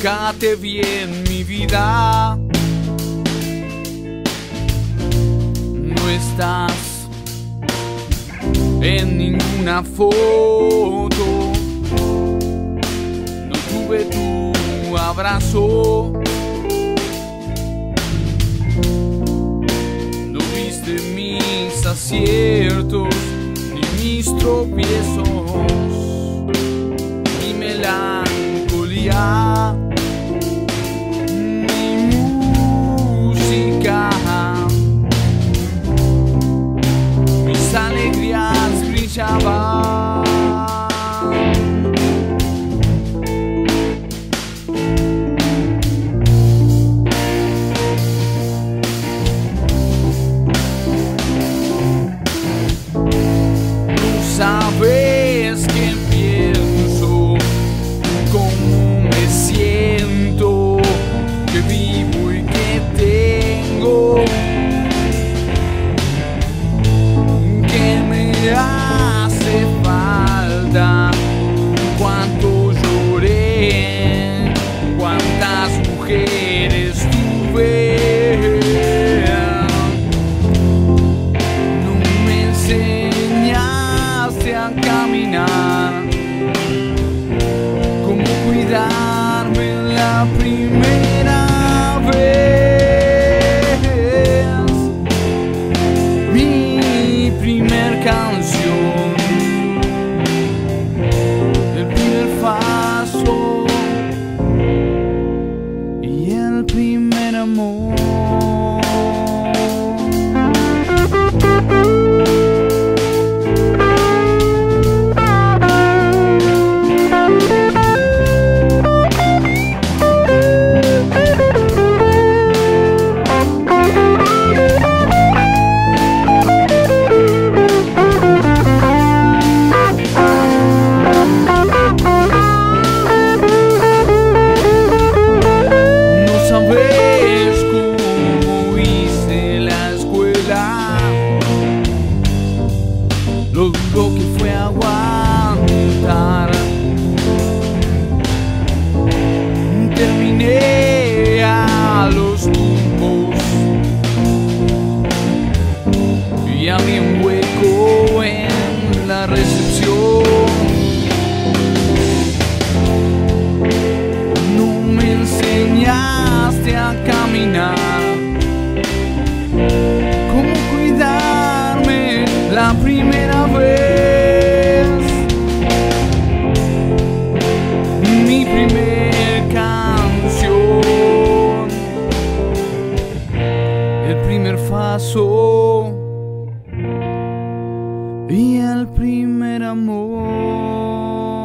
Nunca te vi en mi vida. No estás en ninguna foto. No tuve tu abrazo. No viste mis aciertos ni mis tropiezos. Mi Chava. Cómo cuidarme la primera vez. Caminar. Cómo cuidarme la primera vez. Mi primer canción. El primer paso. Y el primer amor.